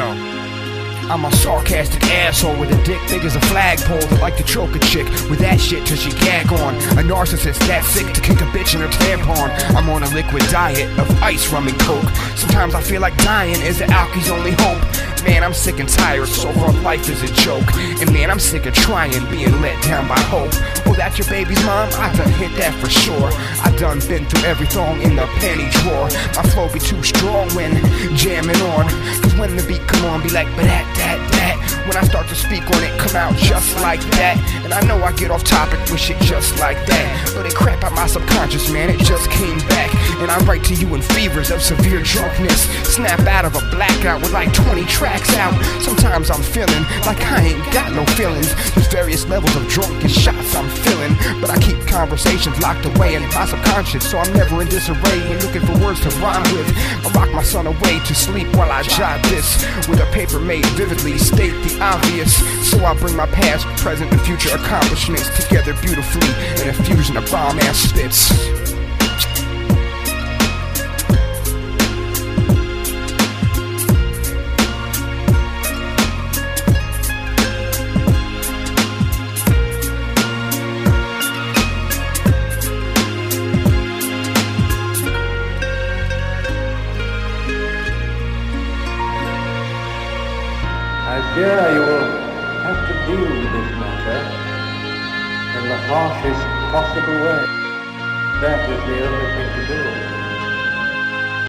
I'm a sarcastic asshole with a dick big as a flagpole that like to choke a chick with that shit till she gag on. A narcissist that sick to kick a bitch in her tampon. I'm on a liquid diet of ice, rum, and coke. Sometimes I feel like dying is the alky's only hope. Man, I'm sick and tired, so called life is a joke. And man, I'm sick of trying, being let down by hope. That's your baby's mom? I done hit that for sure. I done been through every thong in the penny drawer. My flow be too strong when jamming on. Cause when the beat come on, be like, but that, that, that. When I start to speak on it, come out just like that. And I know I get off topic with shit just like that. But it crap out my subconscious, man, it just came back. And I write to you in fevers of severe drunkenness. Snap out of a blackout with like 20 tracks out. Sometimes I'm feeling like I ain't got no feelings. There's various levels of drunken shots I'm feeling. But I keep conversations locked away in my subconscious. So I'm never in disarray when looking for words to rhyme with. I rock my son away to sleep while I jot this. With a paper made vividly state the obvious. So I bring my past, present, and future accomplishments together beautifully in a fusion of bomb ass spits. Fear you will have to deal with this matter in the harshest possible way. That is the only thing to